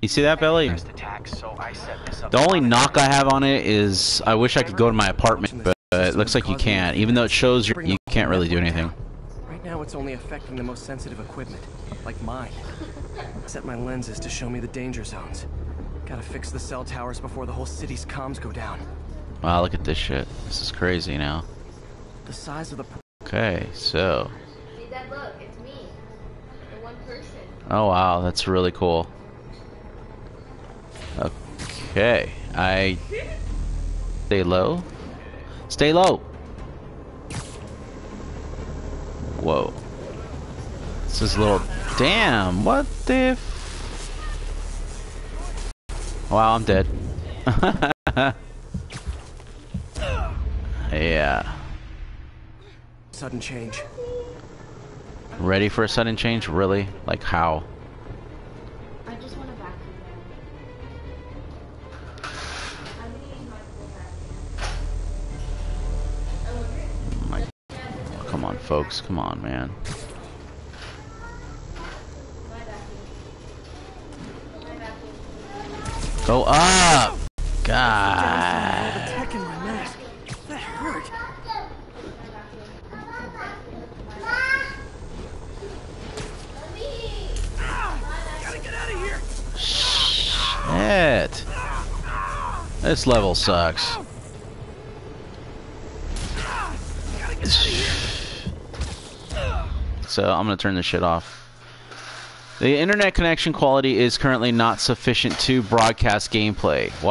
You see that, Belly? First attack, so I set this up The only knock I have on it is I wish I could go to my apartment, but uh, it looks like you can't. Even though it shows you, you can't really do anything. Right now, it's only affecting the most sensitive equipment, like mine. Set my lenses to show me the danger zones. Gotta fix the cell towers before the whole city's comms go down. Wow, look at this shit. This is crazy now. The size of the Okay, so. See that? Look, it's me. The one person. Oh wow, that's really cool. Okay, I stay low. Stay low. Whoa. This is a little. Damn, what the? Wow, I'm dead. yeah. sudden change. Ready for a sudden change? Really? Like how? On, folks. Come on, man. Go up! God. Shit. This level sucks. So I'm gonna turn this shit off. The internet connection quality is currently not sufficient to broadcast gameplay. Wow.